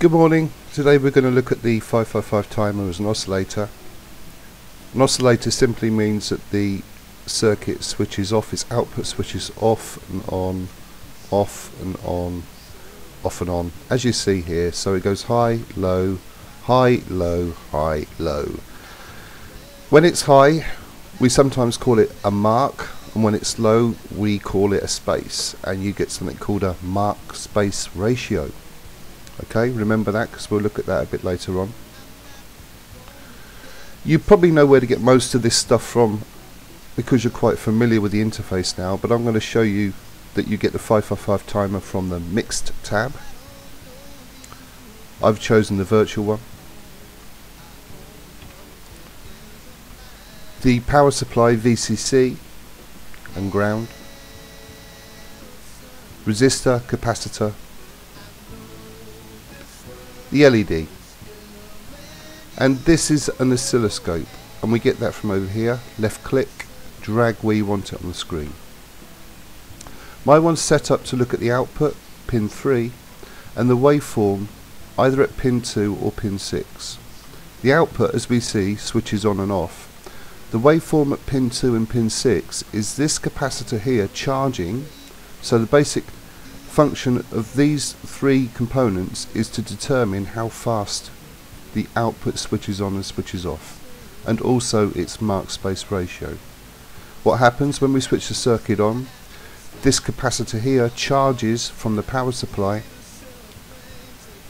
Good morning. Today we're going to look at the 555 timer as an oscillator. An oscillator simply means that the circuit switches off, its output switches off and on, off and on, off and on, as you see here. So it goes high, low, high, low, high, low. When it's high, we sometimes call it a mark, and when it's low, we call it a space, and you get something called a mark space ratio. Okay, remember that because we'll look at that a bit later on. You probably know where to get most of this stuff from because you're quite familiar with the interface now, but I'm going to show you that you get the 555 timer from the mixed tab. I've chosen the virtual one. The power supply VCC and ground. Resistor, capacitor, the LED and this is an oscilloscope and we get that from over here. Left click drag where you want it on the screen. My one's set up to look at the output pin 3 and the waveform either at pin 2 or pin 6 the output as we see switches on and off. The waveform at pin 2 and pin 6 is this capacitor here charging so the basic function of these three components is to determine how fast the output switches on and switches off and also its mark space ratio. What happens when we switch the circuit on? This capacitor here charges from the power supply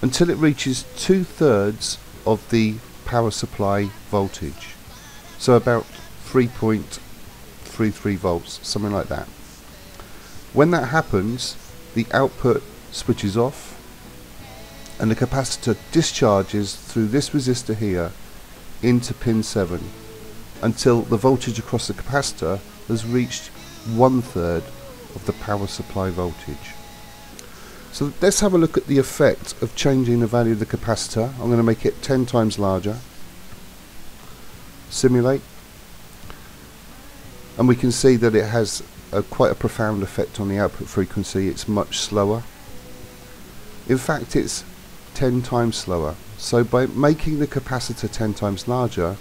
until it reaches two-thirds of the power supply voltage. So about 3.33 volts something like that. When that happens the output switches off and the capacitor discharges through this resistor here into pin 7 until the voltage across the capacitor has reached one third of the power supply voltage. So let's have a look at the effect of changing the value of the capacitor. I'm going to make it 10 times larger. Simulate. And we can see that it has a, quite a profound effect on the output frequency. It's much slower. In fact, it's 10 times slower. So by making the capacitor 10 times larger,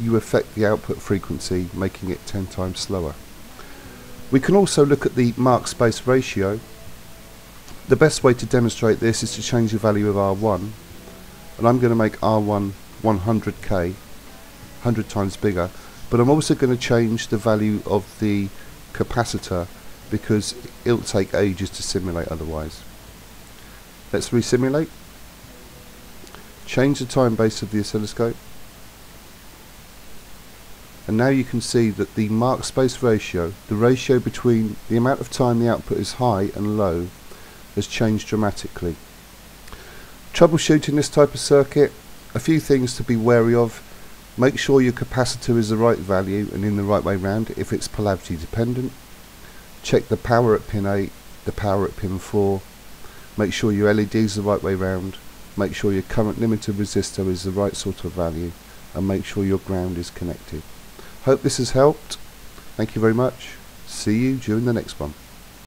you affect the output frequency, making it 10 times slower. We can also look at the mark space ratio. The best way to demonstrate this is to change the value of R1 and I'm going to make R1 100k 100 times bigger but I'm also going to change the value of the capacitor because it'll take ages to simulate otherwise. Let's resimulate. Change the time base of the oscilloscope. And now you can see that the mark space ratio, the ratio between the amount of time the output is high and low, has changed dramatically. Troubleshooting this type of circuit, a few things to be wary of. Make sure your capacitor is the right value and in the right way round if it's polarity dependent. Check the power at pin 8, the power at pin 4. Make sure your LED is the right way round. Make sure your current limiter resistor is the right sort of value. And make sure your ground is connected. Hope this has helped. Thank you very much. See you during the next one.